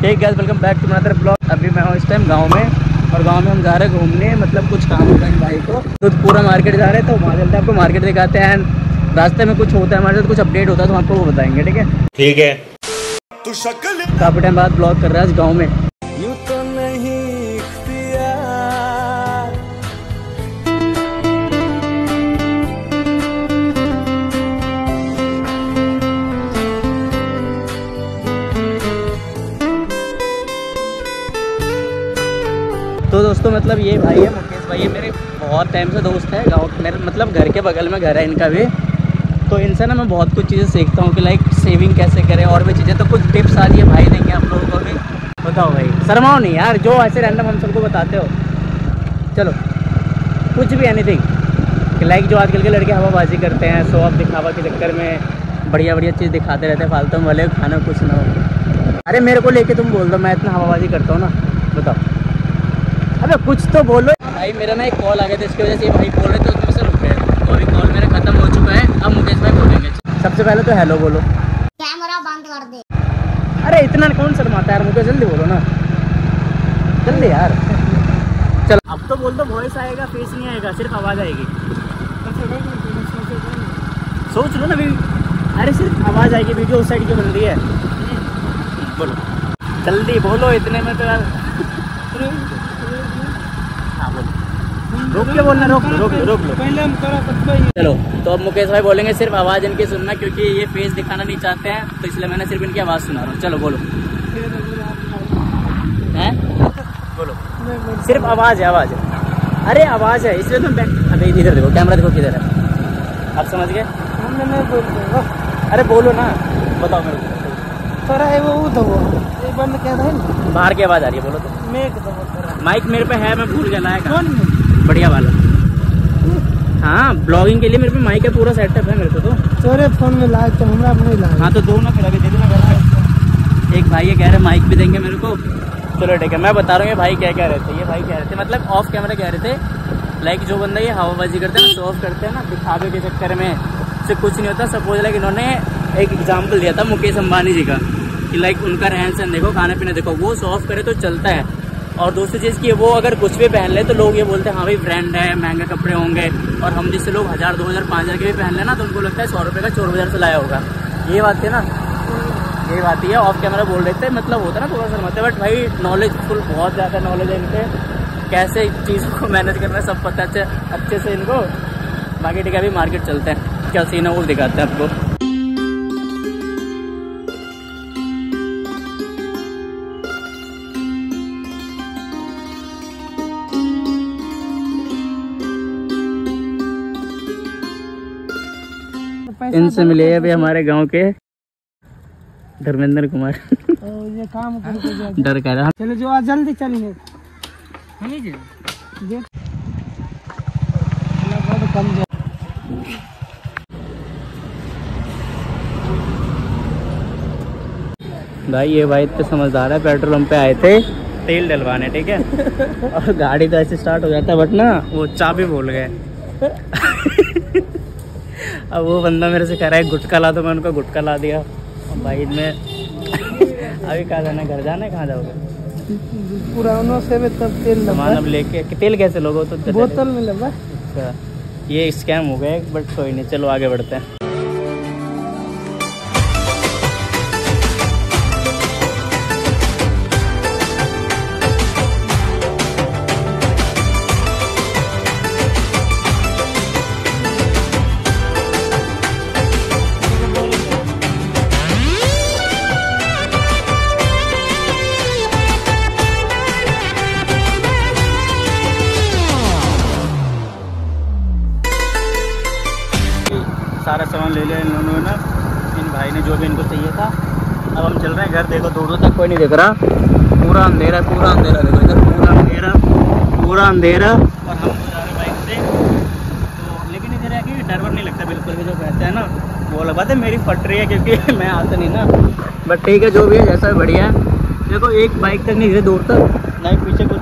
ठीक guys welcome back to मनाथर blog अभी मैं हूँ इस टाइम गाँव में और गाँव में हम जा रहे हैं घूमने मतलब कुछ काम होता है भाई को। तो पूरा मार्केट जा रहे हैं तो वहाँ चलते हैं आपको मार्केट दिखाते हैं एंड रास्ते में कुछ होता है हमारे साथ कुछ अपडेट होता है तो आपको वो बताएँगे ठीक है? ठीक है। तू काफ़ी टाइम बाद ब्लॉग कर रहा है गाँव में। तो दोस्तों मतलब ये भाई है मुकेश भाई है मेरे बहुत टाइम से दोस्त है, गाँव मेरे मतलब घर के बगल में घर है इनका भी। तो इनसे ना मैं बहुत कुछ चीज़ें सीखता हूँ कि लाइक सेविंग कैसे करें और भी चीज़ें। तो कुछ टिप्स आ रही है भाई देंगे आप लोगों को भी। बताओ भाई। शर्माओ नहीं यार, जो ऐसे रैंडम हम सबको बताते हो। चलो, कुछ भी एनीथिंग कि लाइक जो आजकल के लड़के हवाबाजी करते हैं सो आप दिखावा के चक्कर में बढ़िया बढ़िया चीज़ दिखाते रहते हैं, फालतू भले खाना कुछ ना हो। अरे मेरे को लेके तुम बोल दो, मैं इतना हवाबाजी करता हूँ ना। बताओ। अबे कुछ तो बोलो। भाई मेरा ना एक कॉल आ गया था इसकी वजह से भाई बोल रहे थे उसमें से रुक गए। तो अभी कॉल मेरा खत्म हो चुका है। अब मुकेश भाई बोलेंगे। सबसे पहले तो हेलो बोलो। कैमरा बंद कर दे। अरे इतना कौन शर्माता है यार? मुकेश जल्दी बोलो ना। जल्दी यार। चलो। अब तो बोल दो वॉइस आएगा फेस नहीं आएगा सिर्फ़ आवाज़ आएगी। सोच लो ना भी अरे सिर्फ़ आवाज़ आएगी वीडियो उस साइड की बन रही है। बोलो। जल्दी बोलो इतने में तो यार। रोक के बोलना रोक लो रोक लो रोक लो। पहले हम करा सकते चलो तो अब मुकेश भाई बोलेंगे सिर्फ़ आवाज़ इनकी सुनना क्योंकि ये फेस दिखाना नहीं चाहते हैं तो इसलिए मैंने सिर्फ़ इनकी आवाज़ सुना रहा हूँ। चलो बोलो। हैं? बोलो। सिर्फ़ आवाज़ है आवाज़ है। अरे आवाज़ है इसलिए तुम अबे इधर देखो कैमरा देखो किधर है। आप समझ गए? अरे बोलो ना बताओ मेरे को। थोड़ा वो बंद क्या था बाहर की आवाज़ आ रही है बोलो तो। तो माइक मेरे पे है मैं भूल गया लाया कौन में बढ़िया वाला। हाँ ब्लॉगिंग के लिए मेरे पे माइक है पूरा सेटअप है मेरे को तो। तोरे फ़ोन में लाए तो हमरा नहीं लाए हाँ तो दो ना फिर अभी दे देना घर पे एक भाई ये कह रहे माइक भी देंगे मेरे को। चलो ठीक है मैं बता रहा हूँ ये भाई क्या कह रहे थे ये भाई कह रहे थे मतलब ऑफ़ कैमरा कह रहे थे। लाइक जो बंदा ये हवाबाजी करते हैं ना शो ऑफ़ करते हैं ना दिखावे के चक्कर में से कुछ नहीं होता। सपोज़ लाइक इन्होंने एक एग्ज़ाम्पल दिया था मुकेश अंबानी जी का कि लाइक उनका रहन सहन देखो खाना पीना देखो वो शो ऑफ़ करे तो चलता है। और दूसरी चीज़ की वो अगर कुछ भी पहन ले तो लोग ये बोलते हैं हाँ भाई ब्रांड है, महँगे कपड़े होंगे। और हम जिससे लोग हज़ार, दो हज़ार, पाँच हज़ार के भी पहन ले ना तो उनको लगता है सौ रुपये का चोर बाज़ार से लाया होगा। ये बात है ना? ये बात ही है ऑफ़ कैमरा बोल रहे थे मतलब होता ना थोड़ा शर्माते बट भाई नॉलेज फुल बहुत ज़्यादा नॉलेज है इनके। कैसे चीज़ों को मैनेज करना है, सब पता अच्छे अच्छे से इनको। बाकी ठीक है, अभी मार्केट चलते हैं। क्या सीन है वो दिखाते हैं आपको। इनसे मिले अभी हमारे गाँव के धर्मेंद्र कुमार। ये काम डर कर रहा चलो जो आज जल्दी चलिए भाई ये भाई इतने समझदार है पेट्रोल पंप पे आए थे। तेल डलवाने ठीक है? और गाड़ी तो ऐसे स्टार्ट हो जाता है बट ना वो चाबी भूल गए। अब वो बंदा मेरे से कह रहा है गुटका ला दो मैं उनको गुटका ला दिया। और भाई में अभी कहाँ जाना घर जाना है कहाँ जाओगे? पुरानों से भी तब तेल सामान अब लेके तेल कैसे लोगो? तो बोतल में लगा अच्छा ये स्कैम हो गया बट कोई नहीं चलो आगे बढ़ते हैं। सारा सामान ले लिया इन लोगों ने। इन भाई ने जो भी इनको चाहिए था। अब हम चल रहे हैं घर। देखो दूर दूर तक कोई नहीं दिख रहा। पूरा अंधेरा पूरा अंधेरा। देखो, इधर पूरा अंधेरा पूरा अंधेरा। और हम जा रहे बाइक से। तो लेकिन इधर है कि डर नहीं लगता बिल्कुल भी, जो कहते हैं ना। वो लगा है, मेरी फट रही है क्योंकि मैं आता नहीं ना। बट ठीक है, जो भी है, जैसा बढ़िया है। देखो, एक बाइक तक नहीं दूर तक। ना पीछे कुछ